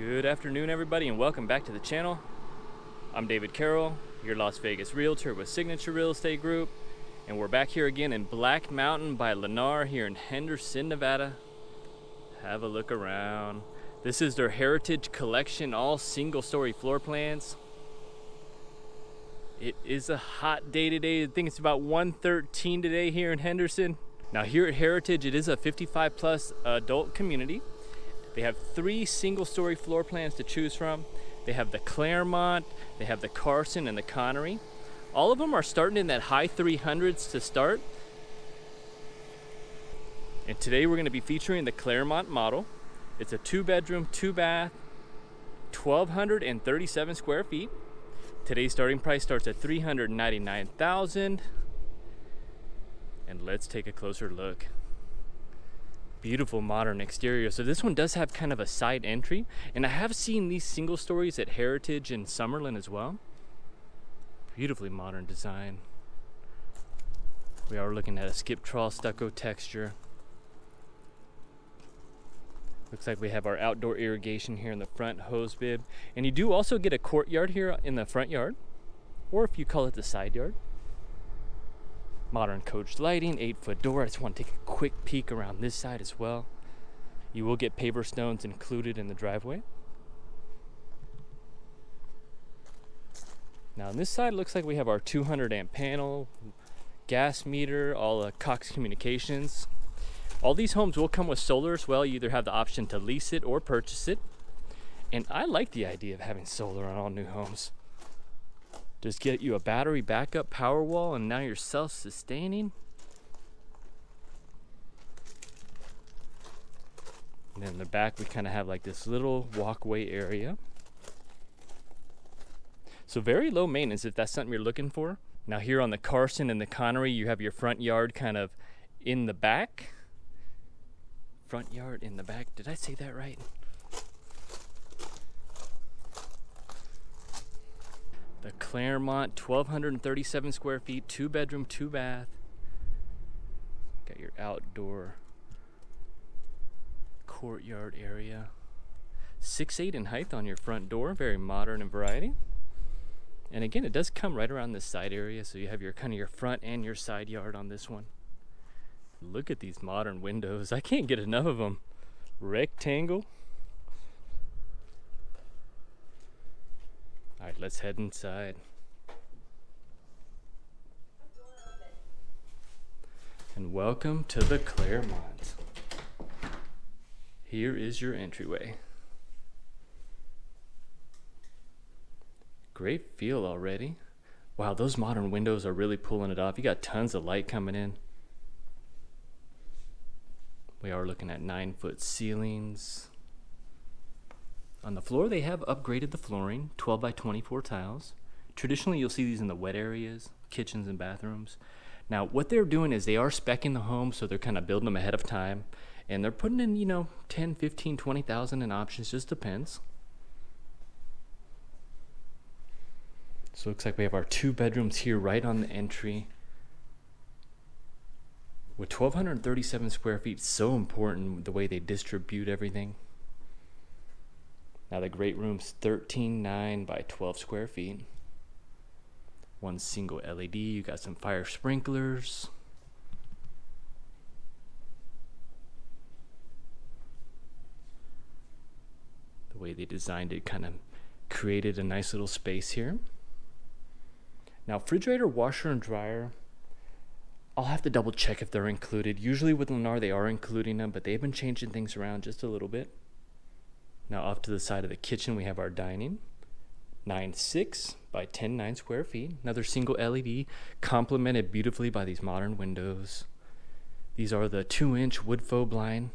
Good afternoon, everybody, and welcome back to the channel. I'm David Carroll, your Las Vegas realtor with Signature Real Estate Group, and we're back here again in Black Mountain by Lennar here in Henderson, Nevada. Have a look around. This is their Heritage Collection, all single story floor plans. It is a hot day today. I think it's about 113 today here in Henderson. Now here at Heritage, it is a 55 plus adult community. They have three single story floor plans to choose from. They have the Claremont, they have the Carson, and the Connery. All of them are starting in that high 300s to start. And today we're going to be featuring the Claremont model. It's a two bedroom, two bath, 1,237 square feet. Today's starting price starts at 399,000. And let's take a closer look. Beautiful modern exterior. So this one does have kind of a side entry. And I have seen these single stories at Heritage and Summerlin as well. Beautifully modern design. We are looking at a skip trowel stucco texture. Looks like we have our outdoor irrigation here in the front hose bib. And you do also get a courtyard here in the front yard, or if you call it the side yard. Modern coach lighting, eight foot door. I just want to take a quick peek around this side as well. You will get paver stones included in the driveway. Now on this side, looks like we have our 200 amp panel, gas meter, all the Cox Communications. All these homes will come with solar as well. You either have the option to lease it or purchase it. And I like the idea of having solar on all new homes. Just get you a battery backup power wall and now you're self-sustaining. And then in the back we kind of have like this little walkway area. So very low maintenance if that's something you're looking for. Now here on the Carson and the Connery you have your front yard kind of in the back front yard in the back. Did I say that right? The Claremont, 1,237 square feet, two bedroom, two bath. Got your outdoor courtyard area. Six eight in height on your front door, very modern and variety. And again, it does come right around this side area, so you have your kind of your front and your side yard on this one. Look at these modern windows. I can't get enough of them. Rectangle. All right, let's head inside. And welcome to the Claremont. Here is your entryway. Great feel already. Wow, those modern windows are really pulling it off. You got tons of light coming in. We are looking at nine foot ceilings. On the floor, they have upgraded the flooring, 12 by 24 tiles. Traditionally, you'll see these in the wet areas, kitchens and bathrooms. Now, what they're doing is they are specing the home, so they're kind of building them ahead of time. And they're putting in, you know, 10, 15, 20,000 in options, just depends. So it looks like we have our two bedrooms here right on the entry with 1237 square feet so important the way they distribute everything now the great room's 13.9 by 12 square feet one single led you got some fire sprinklers the way they designed it kind of created a nice little space here now refrigerator washer and dryer I'll have to double check if they're included. Usually with Lennar they are including them, but they've been changing things around just a little bit. Now off to the side of the kitchen we have our dining. 9.6 by 10.9 square feet. Another single LED complemented beautifully by these modern windows. These are the 2 inch wood faux blind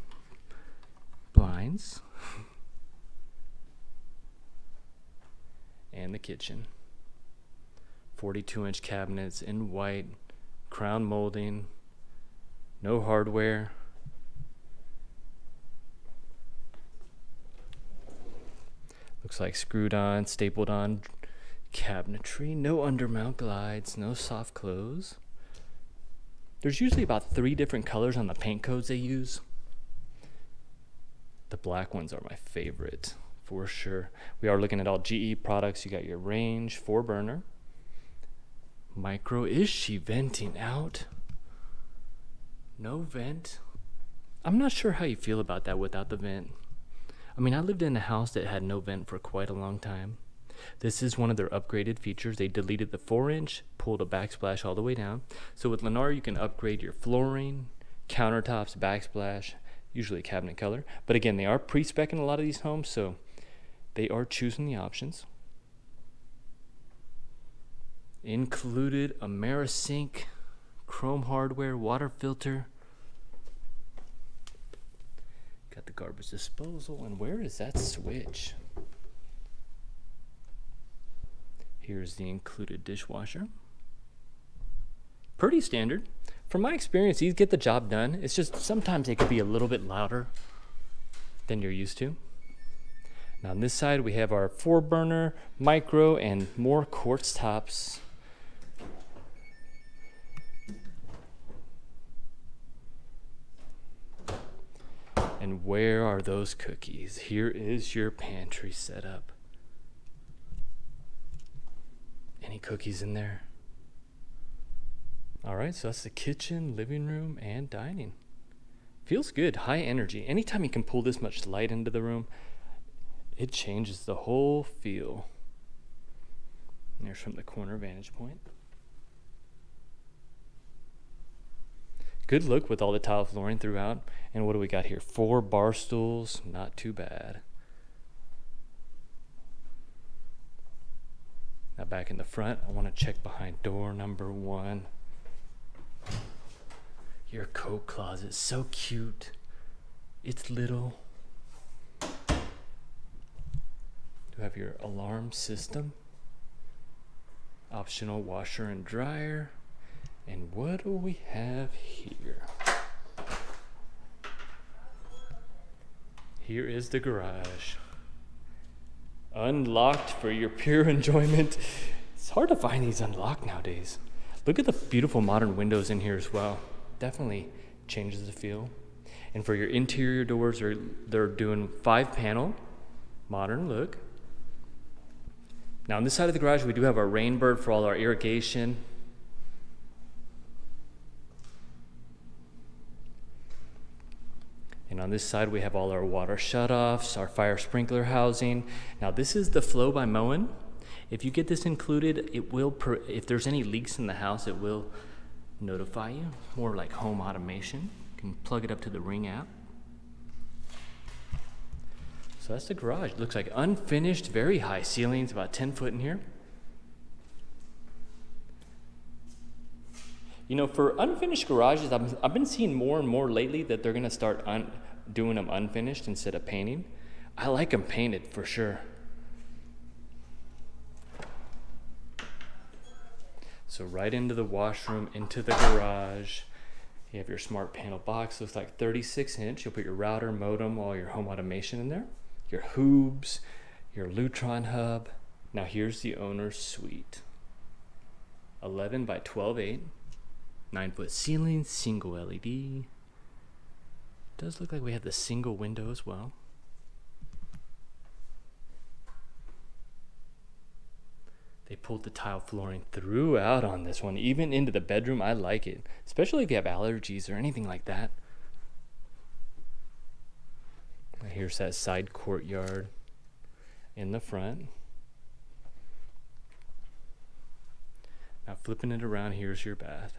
blinds. and the kitchen. 42 inch cabinets in white crown molding, no hardware. Looks like screwed on, stapled on cabinetry, no undermount glides, no soft close. There's usually about three different colors on the paint codes they use. The black ones are my favorite. for sure. We are looking at all GE products. You got your range, four burner. Micro, is she venting out? No vent. I'm not sure how you feel about that without the vent. I mean, I lived in a house that had no vent for quite a long time. This is one of their upgraded features. They deleted the 4 inch, pulled a backsplash all the way down. So with Lennar, you can upgrade your flooring, countertops, backsplash, usually cabinet color. But again, they are pre spec in a lot of these homes, so they are choosing the options. Included Amerisink, chrome hardware, water filter. Got the garbage disposal, and where is that switch? Here's the included dishwasher. Pretty standard. From my experience, these get the job done. It's just sometimes they could be a little bit louder than you're used to. Now on this side, we have our four burner, micro, and more quartz tops. And where are those cookies? Here is your pantry set up. Any cookies in there? All right, so that's the kitchen, living room, and dining. Feels good, high energy. Anytime you can pull this much light into the room, it changes the whole feel. There's from the corner vantage point. Good look with all the tile flooring throughout. And what do we got here? Four bar stools, not too bad. Now back in the front, I want to check behind door number one. Your coat closet, so cute. It's little. You have your alarm system, optional washer and dryer. And what do we have here? Here is the garage. Unlocked for your pure enjoyment. It's hard to find these unlocked nowadays. Look at the beautiful modern windows in here as well. Definitely changes the feel. And for your interior doors, they're, doing five panel, modern look. Now on this side of the garage, we do have our Rain Bird for all our irrigation. And on this side, we have all our water shutoffs, our fire sprinkler housing. Now this is the Flo by Moen. If you get this included, it will, if there's any leaks in the house, it will notify you. More like home automation. You can plug it up to the Ring app. So that's the garage. It looks like unfinished, very high ceilings, about 10 foot in here. You know, for unfinished garages, I've, I've been seeing more and more lately that they're going to start un, doing them unfinished instead of painting. I like them painted for sure. So right into the washroom, into the garage. You have your smart panel box, looks like 36 inch. You'll put your router, modem, all your home automation in there your hoobs, your Lutron hub. Now here's the owner's suite. 11 by 12 8, 9 foot ceiling, single LED. Does look like we have the single window as well. They pulled the tile flooring throughout on this one, even into the bedroom. I like it, especially if you have allergies or anything like that. Here's that side courtyard in the front. Now flipping it around, here's your bath.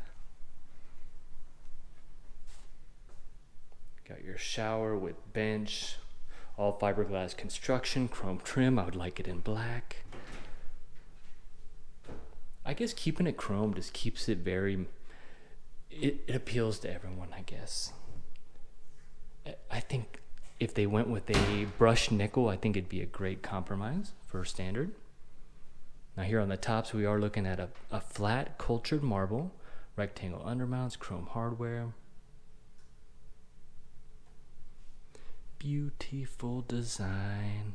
Got your shower with bench, all fiberglass construction, chrome trim. I would like it in black. I guess keeping it chrome just keeps it very, it, it appeals to everyone, I guess. I think if they went with a brushed nickel, I think it'd be a great compromise for standard. Now here on the tops, we are looking at a, a flat cultured marble, rectangle undermounts, chrome hardware. Beautiful design.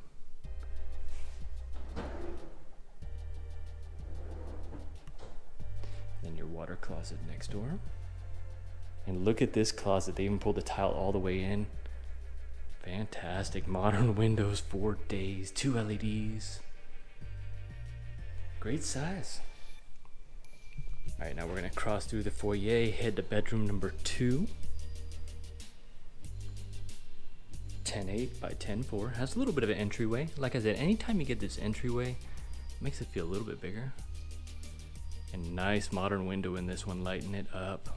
then your water closet next door. And look at this closet. They even pulled the tile all the way in Fantastic. Modern windows, four days, two LEDs. Great size. All right, now we're gonna cross through the foyer, head to bedroom number two. 10.8 by 10.4. Has a little bit of an entryway. Like I said, anytime you get this entryway, it makes it feel a little bit bigger. And nice modern window in this one, lighting it up.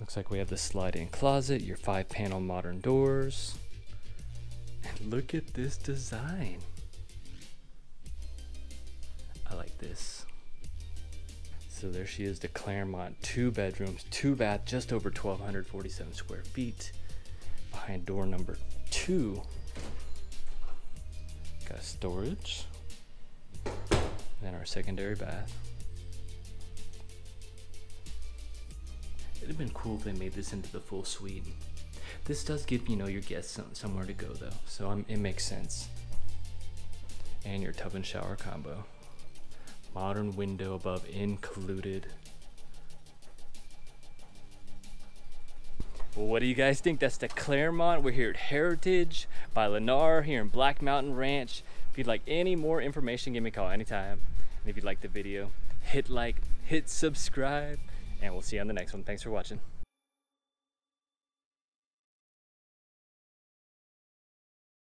Looks like we have the slide-in closet, your five panel modern doors. And look at this design. I like this. So there she is, the Claremont, two bedrooms, two bath, just over 1,247 square feet. Behind door number two, got storage. Then our secondary bath. It'd have been cool if they made this into the full suite. This does give you know your guests some, somewhere to go though, so it makes sense. And your tub and shower combo. Modern window above included. Well, what do you guys think? That's the Claremont. We're here at Heritage by Lennar here in Black Mountain Ranch. If you'd like any more information, give me a call anytime. And if you like the video, hit like, hit subscribe, and we'll see you on the next one. Thanks for watching.